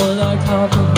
I our top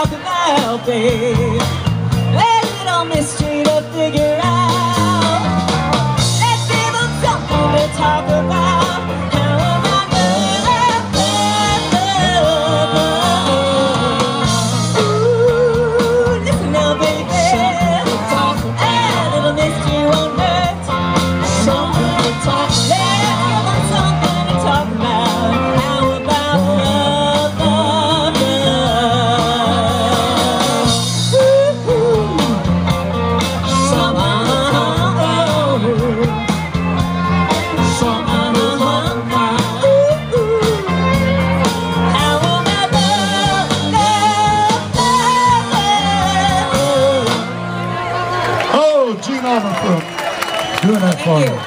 how can I help you little mystery to figure out. Gene Overbrook doing that for you.